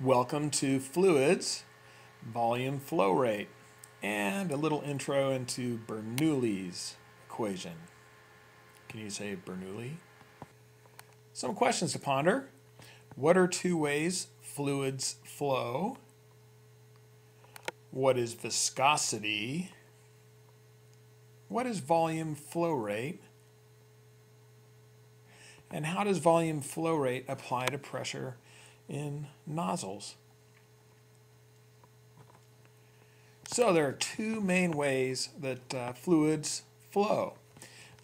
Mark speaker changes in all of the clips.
Speaker 1: Welcome to Fluids, Volume Flow Rate, and a little intro into Bernoulli's equation. Can you say Bernoulli? Some questions to ponder. What are two ways fluids flow? What is viscosity? What is volume flow rate? And how does volume flow rate apply to pressure in nozzles? So there are two main ways that uh, fluids flow.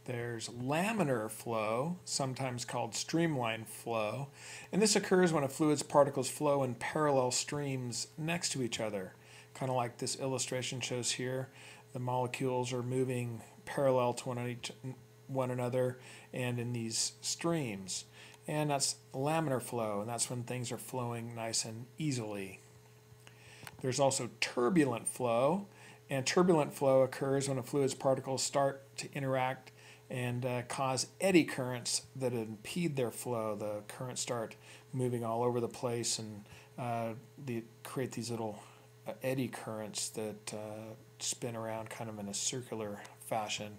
Speaker 1: There's laminar flow, sometimes called streamline flow, and this occurs when a fluid's particles flow in parallel streams next to each other, kind of like this illustration shows here. The molecules are moving parallel to one, each, one another and in these streams. And that's laminar flow, and that's when things are flowing nice and easily. There's also turbulent flow, and turbulent flow occurs when a fluid's particles start to interact and uh, cause eddy currents that impede their flow. The currents start moving all over the place and uh, they create these little uh, eddy currents that uh, spin around kind of in a circular fashion.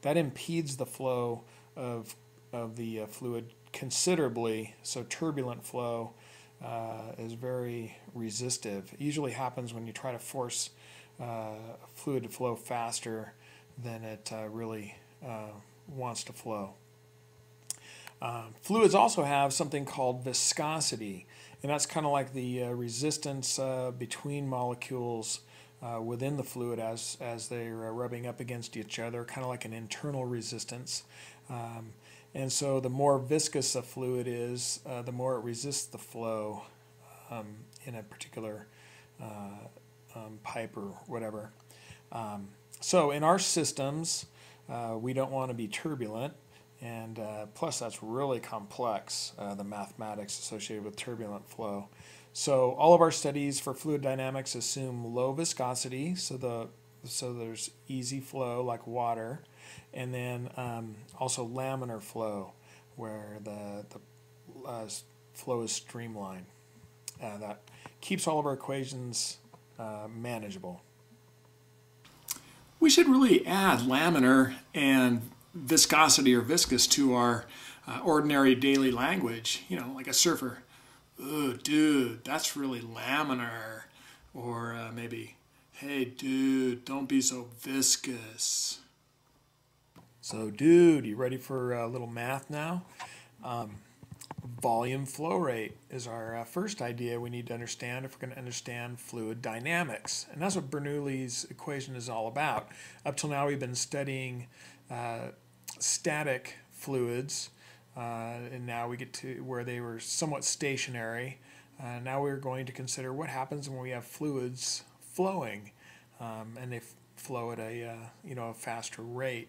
Speaker 1: That impedes the flow of, of the uh, fluid considerably, so turbulent flow uh, is very resistive. It usually happens when you try to force fluid to flow faster than it really wants to flow. Um, fluids also have something called viscosity, and that's kind of like the uh, resistance uh, between molecules uh, within the fluid as, as they're uh, rubbing up against each other, kind of like an internal resistance. Um, and so the more viscous a fluid is, uh, the more it resists the flow um, in a particular uh, um, pipe or whatever. Um, so in our systems, uh, we don't want to be turbulent, and uh, plus that's really complex, uh, the mathematics associated with turbulent flow. So all of our studies for fluid dynamics assume low viscosity, so the so there's easy flow like water, and then um, also laminar flow, where the the uh, flow is streamlined. Uh, that keeps all of our equations uh, manageable
Speaker 2: we should really add laminar and viscosity or viscous to our uh, ordinary daily language. You know, like a surfer, oh, dude, that's really laminar. Or uh, maybe, hey, dude, don't be so viscous.
Speaker 1: So, dude, you ready for a little math now? Um, volume flow rate is our uh, first idea we need to understand if we're going to understand fluid dynamics. And that's what Bernoulli's equation is all about. Up till now, we've been studying uh, static fluids, uh, and now we get to where they were somewhat stationary. Uh, now we're going to consider what happens when we have fluids flowing, um, and they flow at a uh, you know a faster rate.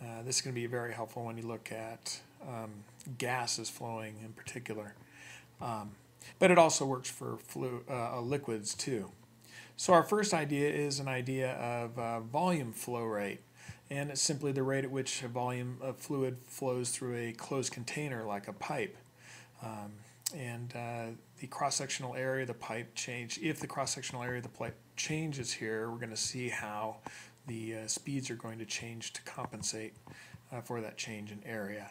Speaker 1: Uh, this is going to be very helpful when you look at um, gases flowing in particular. Um, but it also works for flu, uh, uh, liquids too. So our first idea is an idea of uh, volume flow rate. And it's simply the rate at which a volume of fluid flows through a closed container like a pipe. Um, and uh, the cross-sectional area of the pipe change. If the cross-sectional area of the pipe changes here, we're going to see how the uh, speeds are going to change to compensate uh, for that change in area.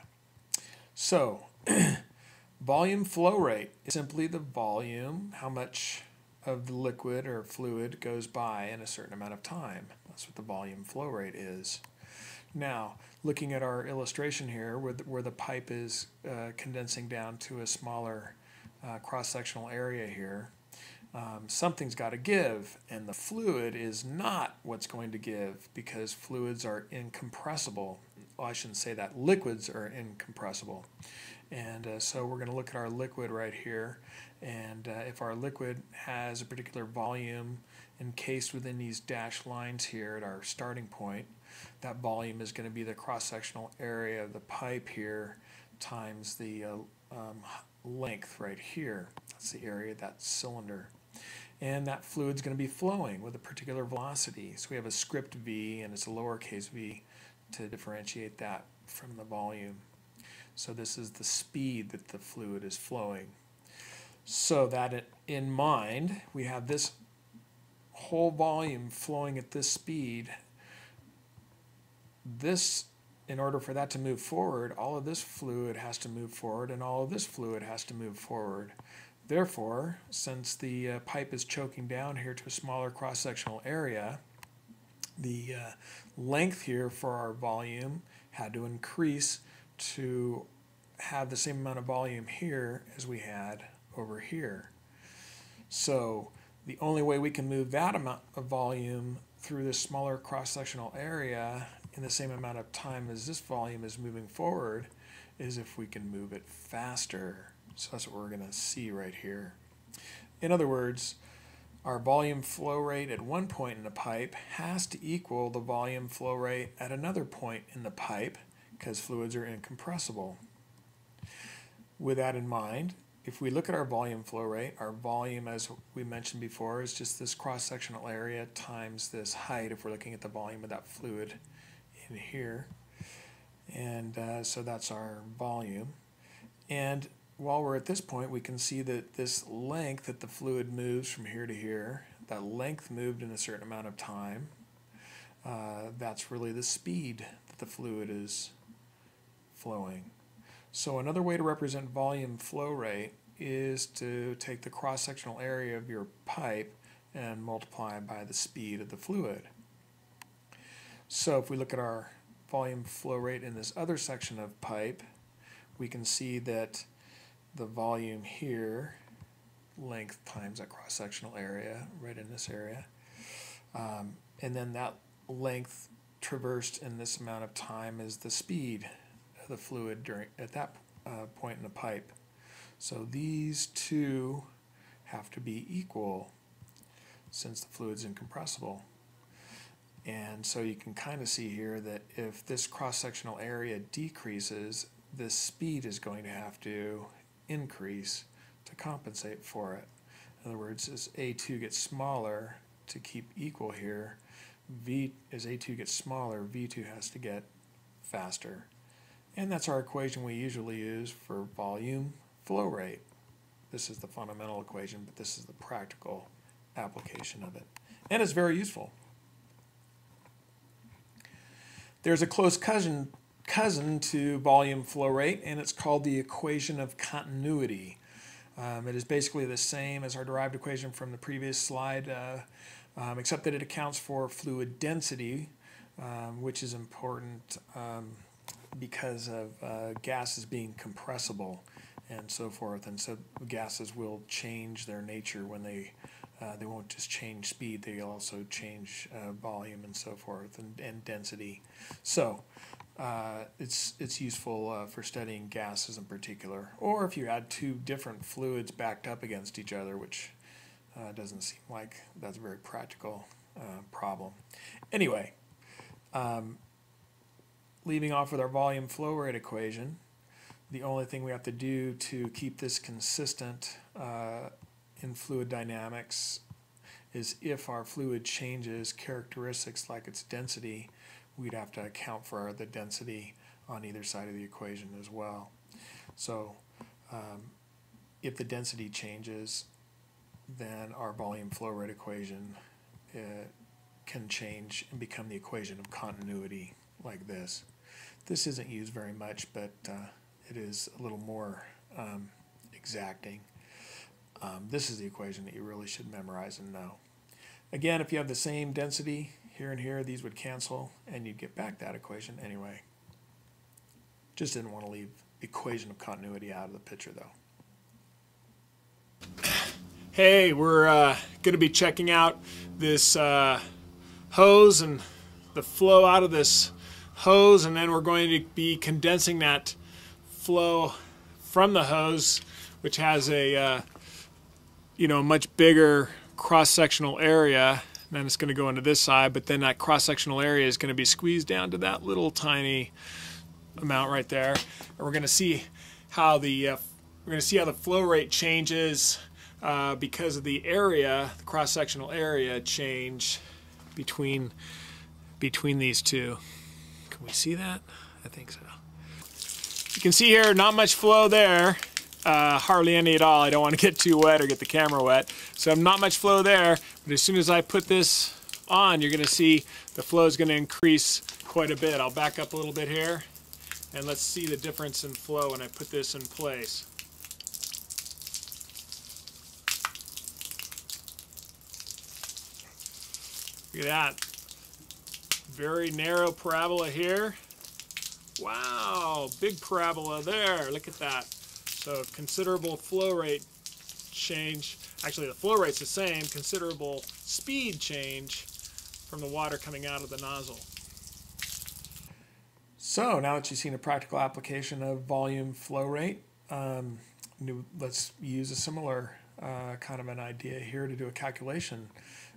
Speaker 1: So, volume flow rate is simply the volume, how much of the liquid or fluid goes by in a certain amount of time. That's what the volume flow rate is. Now, looking at our illustration here where the, where the pipe is uh, condensing down to a smaller uh, cross-sectional area here, um, something's got to give, and the fluid is not what's going to give because fluids are incompressible well, I shouldn't say that, liquids are incompressible. And uh, so we're going to look at our liquid right here. And uh, if our liquid has a particular volume encased within these dashed lines here at our starting point, that volume is going to be the cross-sectional area of the pipe here times the uh, um, length right here. That's the area of that cylinder. And that fluid's going to be flowing with a particular velocity. So we have a script v and it's a lowercase v to differentiate that from the volume. So this is the speed that the fluid is flowing. So that in mind, we have this whole volume flowing at this speed. This, in order for that to move forward, all of this fluid has to move forward and all of this fluid has to move forward. Therefore, since the uh, pipe is choking down here to a smaller cross-sectional area, the uh, length here for our volume had to increase to have the same amount of volume here as we had over here. So the only way we can move that amount of volume through this smaller cross-sectional area in the same amount of time as this volume is moving forward is if we can move it faster. So that's what we're going to see right here. In other words, our volume flow rate at one point in the pipe has to equal the volume flow rate at another point in the pipe because fluids are incompressible. With that in mind, if we look at our volume flow rate, our volume, as we mentioned before, is just this cross-sectional area times this height if we're looking at the volume of that fluid in here. And uh, so that's our volume. And while we're at this point, we can see that this length that the fluid moves from here to here, that length moved in a certain amount of time, uh, that's really the speed that the fluid is flowing. So another way to represent volume flow rate is to take the cross-sectional area of your pipe and multiply by the speed of the fluid. So if we look at our volume flow rate in this other section of pipe, we can see that the volume here, length times that cross-sectional area, right in this area, um, and then that length traversed in this amount of time is the speed of the fluid during at that uh, point in the pipe. So these two have to be equal since the fluid's incompressible. And so you can kind of see here that if this cross-sectional area decreases, this speed is going to have to increase to compensate for it. In other words, as A2 gets smaller to keep equal here, V as A2 gets smaller, V2 has to get faster. And that's our equation we usually use for volume flow rate. This is the fundamental equation, but this is the practical application of it. And it's very useful. There's a close cousin, cousin to volume flow rate, and it's called the equation of continuity. Um, it is basically the same as our derived equation from the previous slide, uh, um, except that it accounts for fluid density, um, which is important um, because of uh, gases being compressible and so forth. And so gases will change their nature when they uh, they won't just change speed; they also change uh, volume and so forth and, and density. So uh, it's it's useful uh, for studying gases in particular, or if you had two different fluids backed up against each other, which uh, doesn't seem like that's a very practical uh, problem. Anyway. Um, leaving off with our volume flow rate equation, the only thing we have to do to keep this consistent uh, in fluid dynamics is if our fluid changes characteristics like its density, we'd have to account for the density on either side of the equation as well. So um, if the density changes, then our volume flow rate equation uh, can change and become the equation of continuity like this. This isn't used very much, but uh, it is a little more um, exacting. Um, this is the equation that you really should memorize and know. Again, if you have the same density here and here, these would cancel, and you'd get back that equation anyway. Just didn't want to leave the equation of continuity out of the picture, though.
Speaker 2: Hey, we're uh, going to be checking out this uh, hose and the flow out of this hose and then we're going to be condensing that flow from the hose which has a uh, you know much bigger cross-sectional area then it's going to go into this side but then that cross-sectional area is going to be squeezed down to that little tiny amount right there and we're going to see how the uh, we're going to see how the flow rate changes uh, because of the area the cross-sectional area change between between these two can we see that? I think so. You can see here, not much flow there. Uh, hardly any at all. I don't want to get too wet or get the camera wet. So I'm not much flow there, but as soon as I put this on, you're going to see the flow is going to increase quite a bit. I'll back up a little bit here, and let's see the difference in flow when I put this in place. Look at that. Very narrow parabola here. Wow, big parabola there. Look at that. So considerable flow rate change. Actually, the flow rate's the same. Considerable speed change from the water coming out of the nozzle.
Speaker 1: So now that you've seen a practical application of volume flow rate, um, let's use a similar uh, kind of an idea here to do a calculation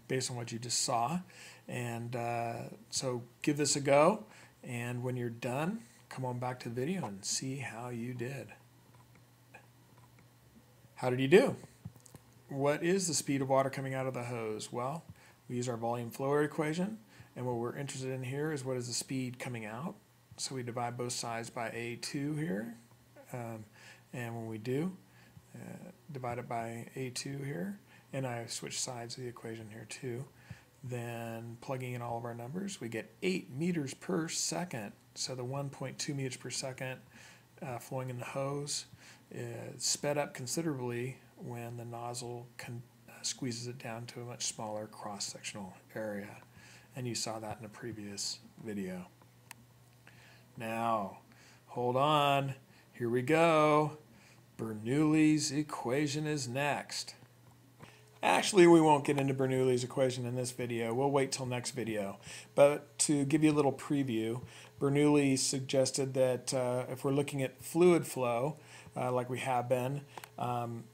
Speaker 1: based on what you just saw. And uh, so give this a go. And when you're done, come on back to the video and see how you did. How did you do? What is the speed of water coming out of the hose? Well, we use our volume flow rate equation. And what we're interested in here is what is the speed coming out. So we divide both sides by A2 here. Um, and when we do, uh, divide it by A2 here. And I switch sides of the equation here too. Then plugging in all of our numbers, we get 8 meters per second. So the 1.2 meters per second uh, flowing in the hose sped up considerably when the nozzle can, uh, squeezes it down to a much smaller cross-sectional area. And you saw that in the previous video. Now, hold on. Here we go. Bernoulli's equation is next. Actually, we won't get into Bernoulli's equation in this video. We'll wait till next video. But to give you a little preview, Bernoulli suggested that uh, if we're looking at fluid flow, uh, like we have been, um,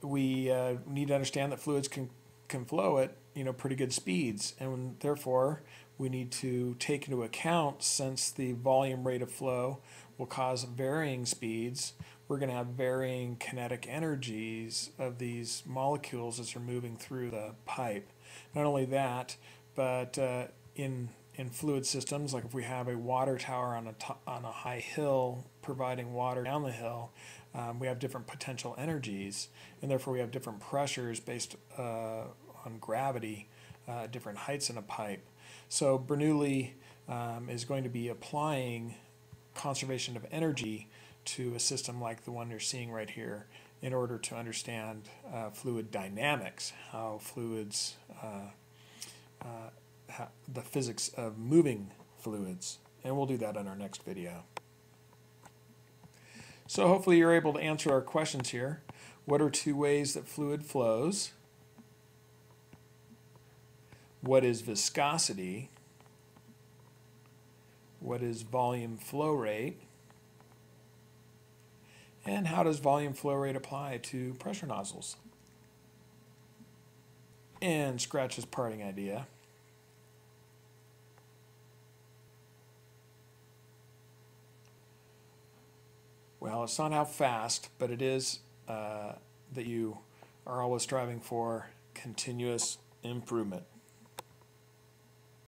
Speaker 1: we uh, need to understand that fluids can, can flow at you know pretty good speeds, and therefore we need to take into account since the volume rate of flow will cause varying speeds we're going to have varying kinetic energies of these molecules as they're moving through the pipe. Not only that, but uh, in in fluid systems, like if we have a water tower on a on a high hill providing water down the hill, um, we have different potential energies, and therefore we have different pressures based uh, on gravity, uh, different heights in a pipe. So Bernoulli um, is going to be applying conservation of energy to a system like the one you're seeing right here in order to understand uh, fluid dynamics, how fluids, uh, uh, how the physics of moving fluids. And we'll do that in our next video. So hopefully you're able to answer our questions here. What are two ways that fluid flows? What is viscosity? What is volume flow rate? And how does volume flow rate apply to pressure nozzles? And Scratch's parting idea. Well, it's not how fast, but it is uh, that you are always striving for continuous improvement.